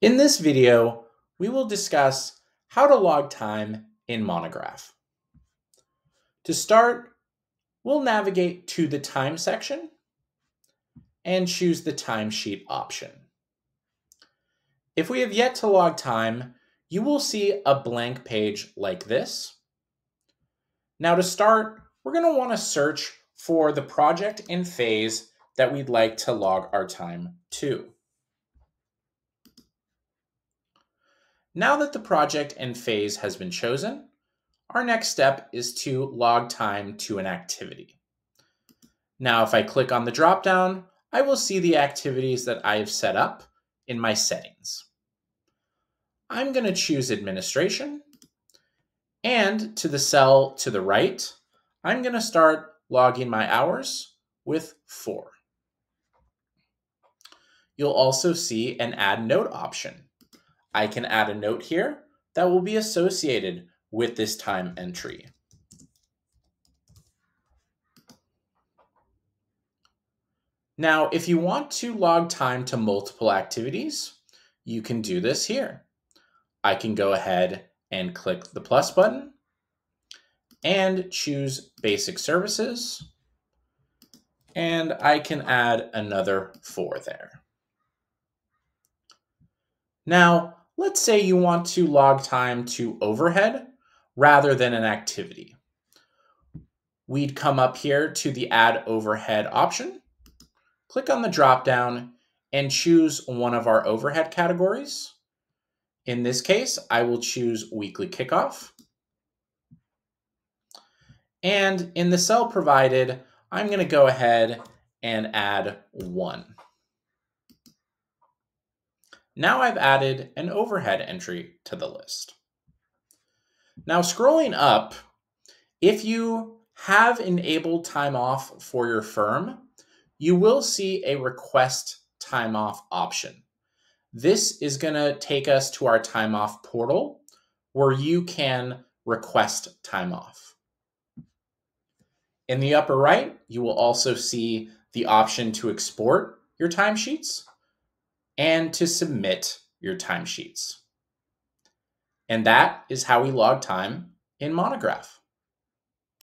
In this video, we will discuss how to log time in Monograph. To start, we'll navigate to the Time section and choose the Timesheet option. If we have yet to log time, you will see a blank page like this. Now to start, we're going to want to search for the project and phase that we'd like to log our time to. Now that the project and phase has been chosen, our next step is to log time to an activity. Now, if I click on the dropdown, I will see the activities that I have set up in my settings. I'm going to choose administration, and to the cell to the right, I'm going to start logging my hours with four. You'll also see an add note option. I can add a note here that will be associated with this time entry. Now, if you want to log time to multiple activities, you can do this here. I can go ahead and click the plus button and choose basic services. And I can add another four there. Now, Let's say you want to log time to overhead rather than an activity. We'd come up here to the add overhead option, click on the drop down and choose one of our overhead categories. In this case, I will choose weekly kickoff. And in the cell provided, I'm going to go ahead and add one. Now I've added an overhead entry to the list. Now scrolling up, if you have enabled time off for your firm, you will see a request time off option. This is going to take us to our time off portal where you can request time off. In the upper right, you will also see the option to export your timesheets and to submit your timesheets. And that is how we log time in Monograph.